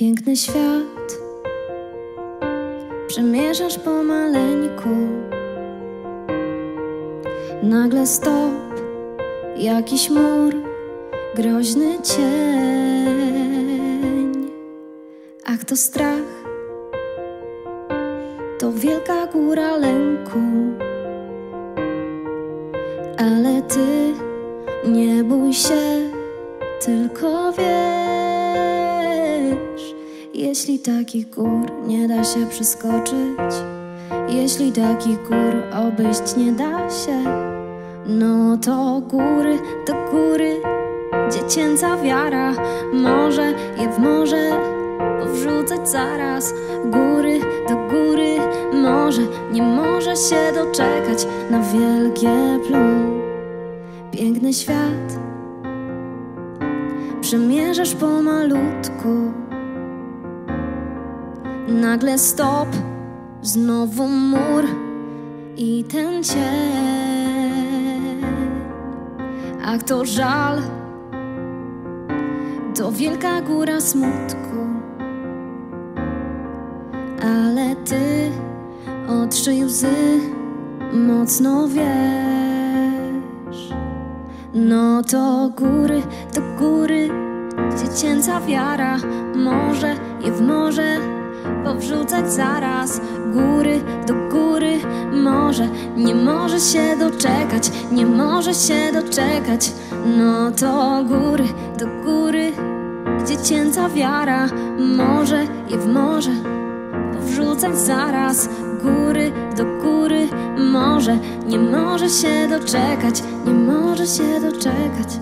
Piękny świat. Przemierzasz pomaleńku Nagle stop Jakiś mur Groźny cień. Ach to strach. To wielka góra lęku. Ale ty nie bój się Tylko wiesz Jeśli takich gór nie da się przeskoczyć Jeśli takich gór obejść nie da się No to góry, to góry Dziecięca wiara Może je w morze powrzucać zaraz. Góry, to góry Może nie może się doczekać Na wielkie plum Piękny świat Przemierzasz pomalutku Nagle stop Znowu mur I ten cień. Ach to żal? To wielka góra smutku. Ale ty Otrzyj łzy Mocno wiesz. No to góry, to góry Dziecięca wiara Może je w morze powrzucać zaraz Góry do góry. Może Nie może się doczekać, nie może się doczekać. No to góry do góry Dziecięca wiara Może je w morze powrzucać zaraz Góry do góry. Może Nie może się doczekać, nie może się doczekać